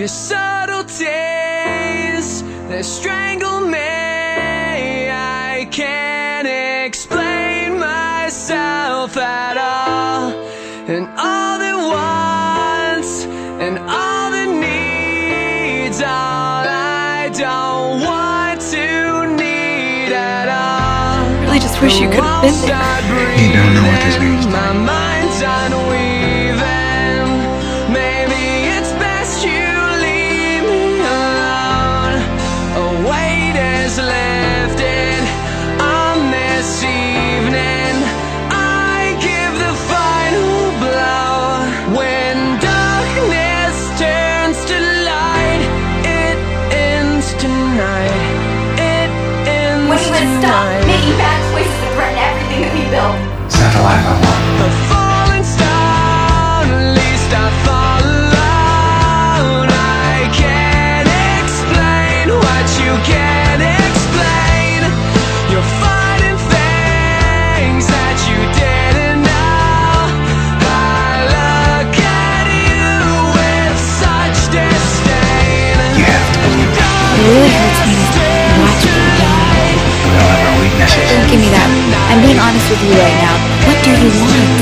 Your subtleties, they strangle me. I can't explain myself at all. And all the wants and all the needs, all I don't want to need at all. I really just wish you could have been there. You don't know what this means. Stop with you right now. What do you want?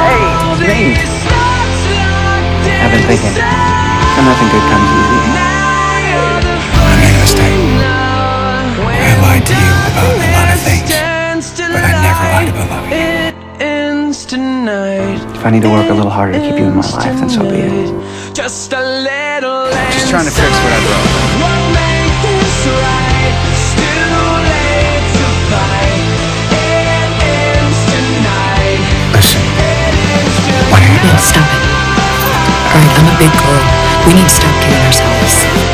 Hey, me. I've been thinking. Nothing good comes easy. If I need to work a little harder to keep you in my life, then so be it. Just a little Just trying to fix what I broke. Won't make this right. It's too late to fight. It ends tonight. Listen, It ends what tonight. happened? Stop it. Alright, I'm a big girl. We need to stop doing